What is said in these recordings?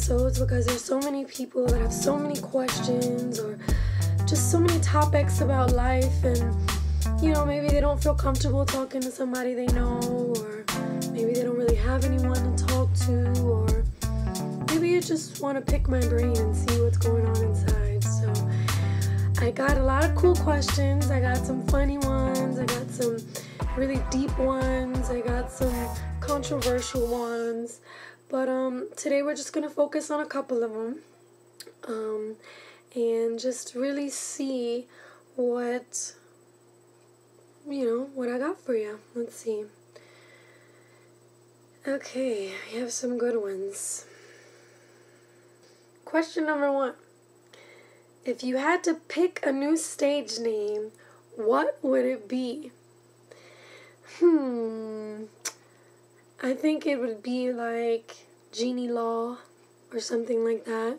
episodes because there's so many people that have so many questions or just so many topics about life and you know maybe they don't feel comfortable talking to somebody they know or maybe they don't really have anyone to talk to or maybe you just want to pick my brain and see what's going on inside so I got a lot of cool questions. I got some funny ones. I got some really deep ones. I got some controversial ones. But um, today we're just gonna focus on a couple of them, um, and just really see what you know what I got for you. Let's see. Okay, we have some good ones. Question number one. If you had to pick a new stage name, what would it be? Hmm. I think it would be like Jeannie Law or something like that.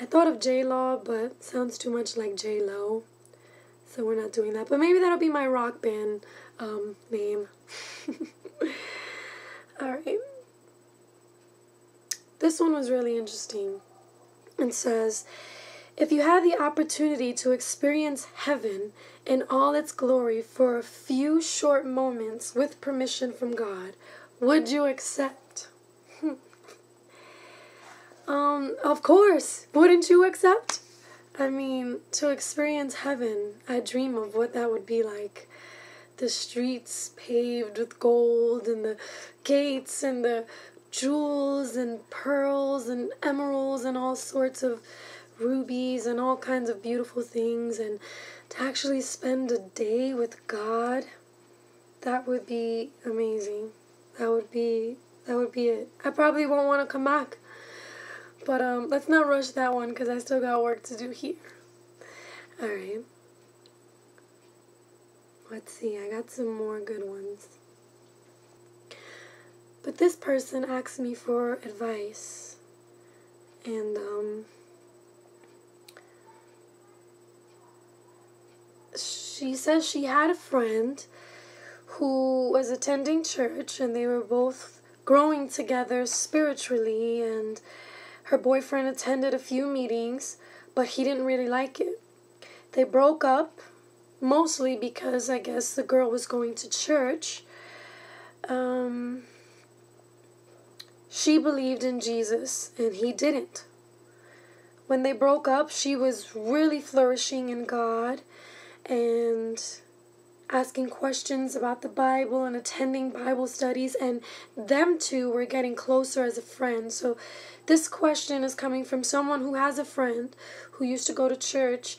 I thought of J Law, but sounds too much like J Lo. So we're not doing that. But maybe that'll be my rock band um, name. Alright. This one was really interesting. It says, if you had the opportunity to experience heaven in all its glory for a few short moments with permission from God, would you accept? um, of course. Wouldn't you accept? I mean, to experience heaven, I dream of what that would be like. The streets paved with gold, and the gates, and the jewels, and pearls, and emeralds, and all sorts of rubies and all kinds of beautiful things and to actually spend a day with God that would be amazing that would be that would be it. I probably won't want to come back. But um let's not rush that one cuz I still got work to do here. All right let's see I got some more good ones. But this person asked me for advice. And um she says she had a friend who was attending church and they were both growing together spiritually and her boyfriend attended a few meetings but he didn't really like it. They broke up mostly because i guess the girl was going to church. Um, she believed in jesus and he didn't. When they broke up she was really flourishing in god and asking questions about the Bible and attending Bible studies, and them two were getting closer as a friend. So, this question is coming from someone who has a friend who used to go to church,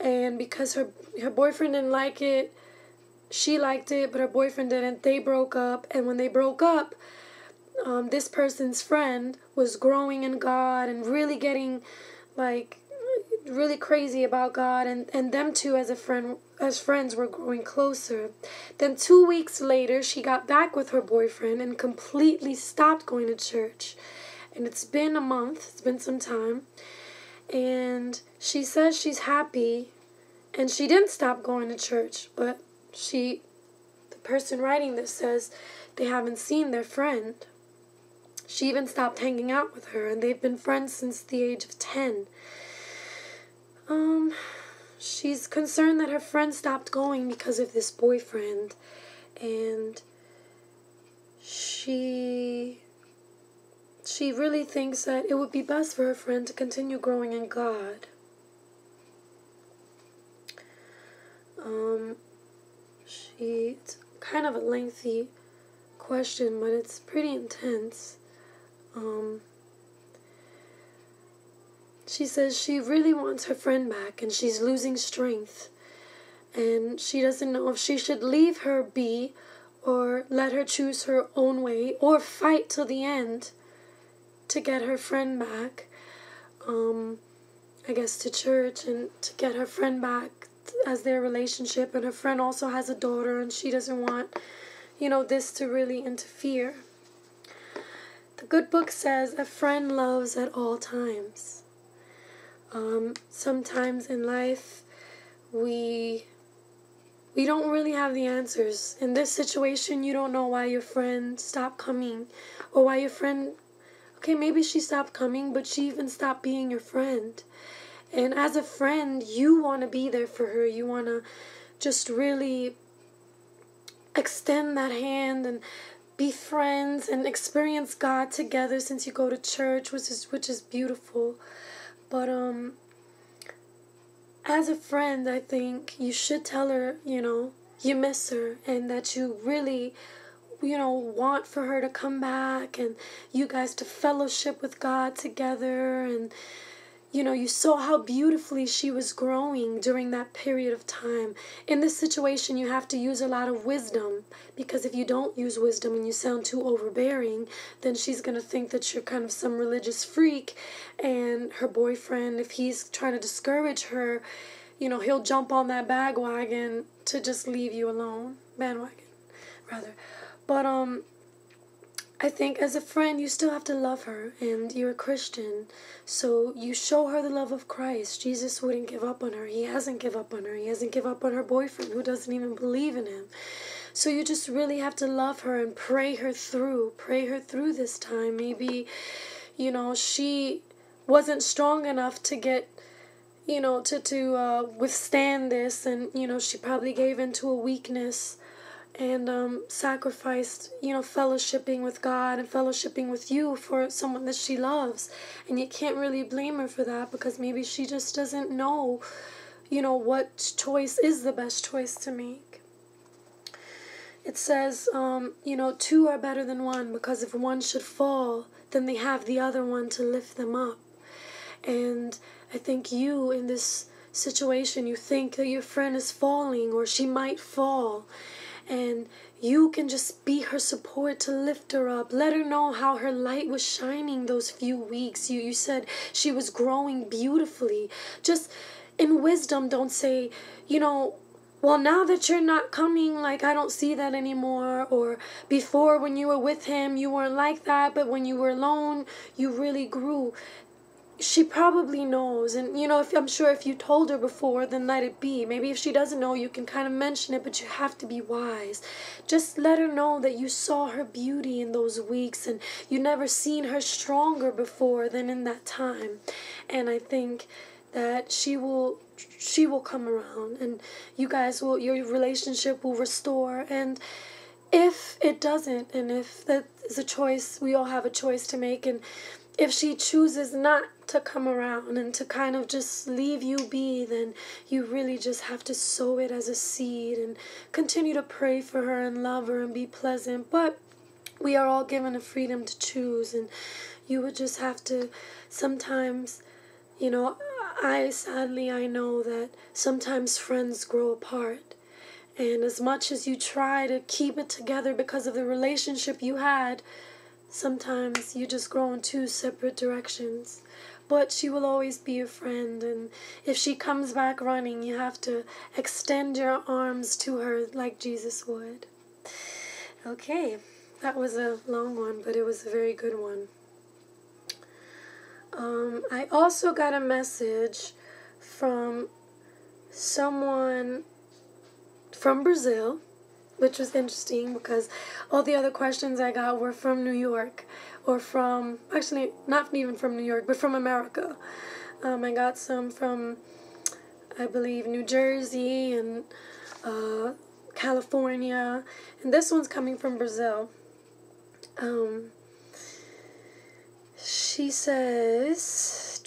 and because her her boyfriend didn't like it, she liked it, but her boyfriend didn't. They broke up, and when they broke up, um, this person's friend was growing in God and really getting like really crazy about God and, and them two as a friend as friends were growing closer. Then two weeks later she got back with her boyfriend and completely stopped going to church. And it's been a month, it's been some time. And she says she's happy and she didn't stop going to church, but she the person writing this says they haven't seen their friend. She even stopped hanging out with her and they've been friends since the age of 10. Um, she's concerned that her friend stopped going because of this boyfriend, and she she really thinks that it would be best for her friend to continue growing in God. Um, she it's kind of a lengthy question, but it's pretty intense. Um, she says she really wants her friend back and she's losing strength. And she doesn't know if she should leave her be or let her choose her own way or fight till the end to get her friend back. Um, I guess to church and to get her friend back as their relationship. And her friend also has a daughter and she doesn't want, you know, this to really interfere. The good book says a friend loves at all times. Um, sometimes in life, we we don't really have the answers. In this situation, you don't know why your friend stopped coming or why your friend Okay, maybe she stopped coming, but she even stopped being your friend. And as a friend, you want to be there for her. You want to just really extend that hand and be friends and experience God together since you go to church, which is which is beautiful. But um as a friend, I think you should tell her, you know, you miss her and that you really you know, want for her to come back and you guys to fellowship with God together. And, you know, you saw how beautifully she was growing during that period of time. In this situation, you have to use a lot of wisdom because if you don't use wisdom and you sound too overbearing, then she's going to think that you're kind of some religious freak. And her boyfriend, if he's trying to discourage her, you know, he'll jump on that bagwagon to just leave you alone. Bandwagon, rather. But um I think as a friend you still have to love her and you're a Christian. So you show her the love of Christ. Jesus wouldn't give up on her. He hasn't give up on her. He hasn't give up on her boyfriend who doesn't even believe in him. So you just really have to love her and pray her through. Pray her through this time. Maybe you know she wasn't strong enough to get you know to to uh, withstand this and you know she probably gave into a weakness and um, sacrificed, you know, fellowshipping with God and fellowshipping with you for someone that she loves. And you can't really blame her for that because maybe she just doesn't know, you know, what choice is the best choice to make. It says, um, you know, two are better than one because if one should fall, then they have the other one to lift them up. And I think you in this situation, you think that your friend is falling or she might fall and you can just be her support to lift her up. Let her know how her light was shining those few weeks. You you said she was growing beautifully. Just in wisdom don't say you know well now that you're not coming like i don't see that anymore. Or before when you were with him you weren't like that but when you were alone you really grew she probably knows and you know if i'm sure if you told her before then let it be. Maybe if she doesn't know you can kind of mention it but you have to be wise. Just let her know that you saw her beauty in those weeks and you never seen her stronger before than in that time. And i think that she will she will come around and you guys will your relationship will restore. And if it doesn't and if that is a choice we all have a choice to make and if she chooses not to come around and to kind of just leave you be, then you really just have to sow it as a seed and continue to pray for her and love her and be pleasant. But we are all given a freedom to choose, and you would just have to sometimes, you know, I sadly I know that sometimes friends grow apart. And as much as you try to keep it together because of the relationship you had, sometimes you just grow in two separate directions but she will always be your friend. And if she comes back running, you have to extend your arms to her like Jesus would. Okay, that was a long one, but it was a very good one. Um, I also got a message from someone from Brazil, which was interesting because all the other questions I got were from New York or from actually not even from New York, but from America. Um, I got some from I believe New Jersey and uh, California, and this one's coming from Brazil. Um, she says,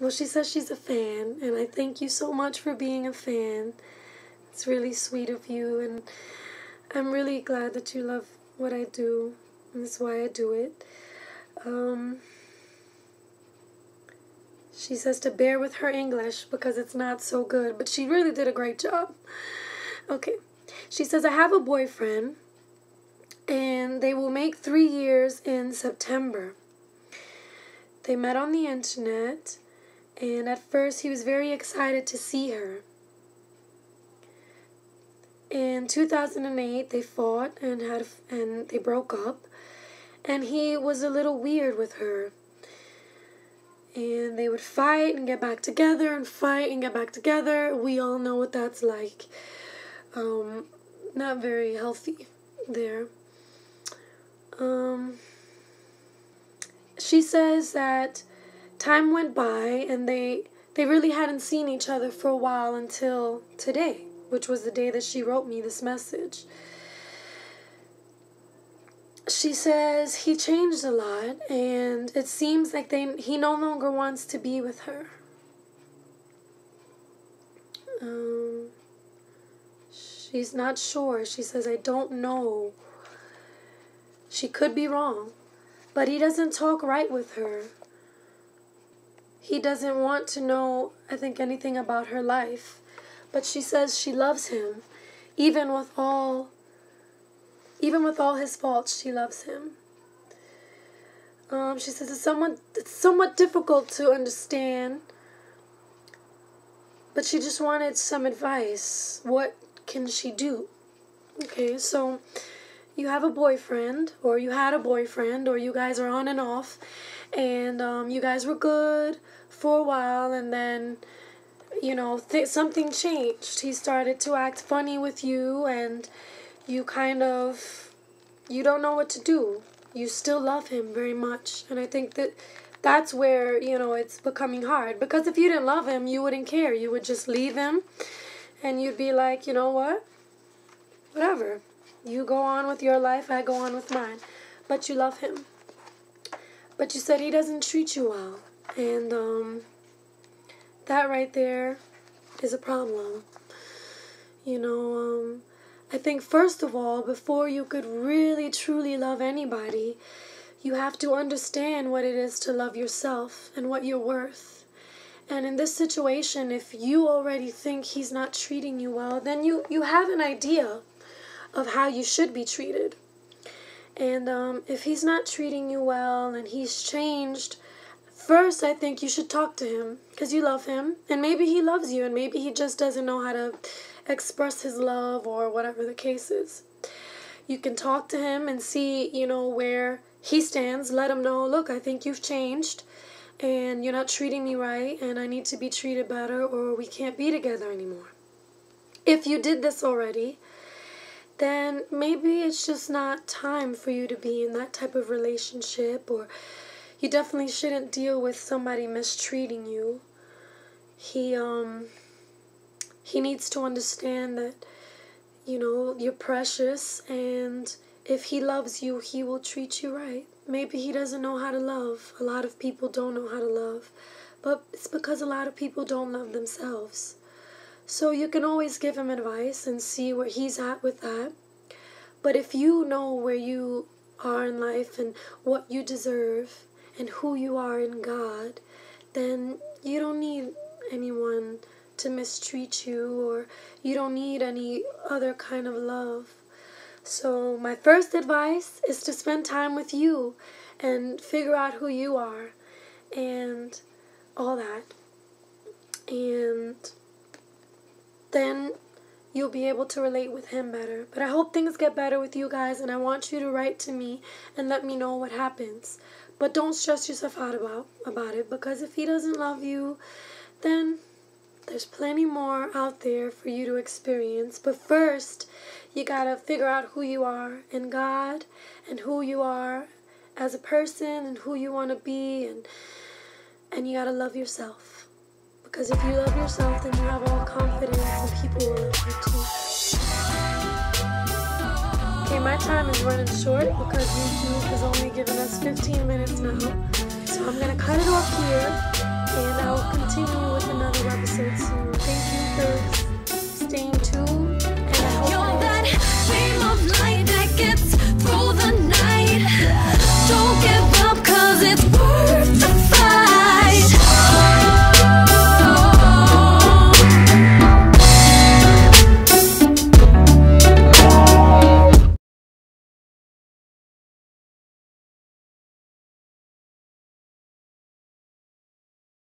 well, she says she's a fan, and I thank you so much for being a fan. It's really sweet of you, and I'm really glad that you love what I do. That's why I do it. Um, she says to bear with her English because it's not so good, but she really did a great job. Okay. She says, I have a boyfriend and they will make three years in September. They met on the internet, and at first he was very excited to see her. In 2008, they fought and had and they broke up and he was a little weird with her. And they would fight and get back together and fight and get back together. We all know what that's like. Um, not very healthy there. Um, she says that time went by and they they really hadn't seen each other for a while until today, which was the day that she wrote me this message. She says he changed a lot and it seems like they he no longer wants to be with her. Um, she's not sure. She says, I don't know. She could be wrong, but he doesn't talk right with her he doesn't want to know, I think, anything about her life. But she says she loves him, even with all even with all his faults, she loves him. Um, she says it's somewhat it's somewhat difficult to understand, but she just wanted some advice. What can she do? Okay, so you have a boyfriend, or you had a boyfriend, or you guys are on and off, and um, you guys were good for a while and then you know th- something changed. He started to act funny with you and you kind of you don't know what to do. You still love him very much. And i think that that's where you know it's becoming hard. Because if you didn't love him you wouldn't care. You would just leave him and you'd be like you know what? Whatever. You go on with your life i go on with mine. But you love him. But you said he doesn't treat you well. And um, that right there is a problem. You know, um, I think first of all, before you could really truly love anybody, you have to understand what it is to love yourself and what you're worth. And in this situation, if you already think he's not treating you well, then you, you have an idea of how you should be treated. And um, if he's not treating you well and he's changed, First, I think you should talk to him because you love him, and maybe he loves you, and maybe he just doesn't know how to express his love or whatever the case is. You can talk to him and see, you know, where he stands. Let him know, look, I think you've changed, and you're not treating me right, and I need to be treated better, or we can't be together anymore. If you did this already, then maybe it's just not time for you to be in that type of relationship or you definitely shouldn't deal with somebody mistreating you. He um he needs to understand that you know you're precious and if he loves you, he will treat you right. Maybe he doesn't know how to love. A lot of people don't know how to love. But it's because a lot of people don't love themselves. So you can always give him advice and see where he's at with that. But if you know where you are in life and what you deserve, and who you are in God, then you don't need anyone to mistreat you or you don't need any other kind of love. So, my first advice is to spend time with you and figure out who you are and all that. And then you'll be able to relate with him better. But I hope things get better with you guys, and I want you to write to me and let me know what happens. But don't stress yourself out about about it because if he doesn't love you, then there's plenty more out there for you to experience. But first, you got to figure out who you are in God and who you are as a person and who you want to be and and you got to love yourself. Because if you love yourself, then you have all confidence and people will love you too. My time is running short because YouTube has only given us 15 minutes now. So I'm going to cut it off here and I will continue with another episode soon.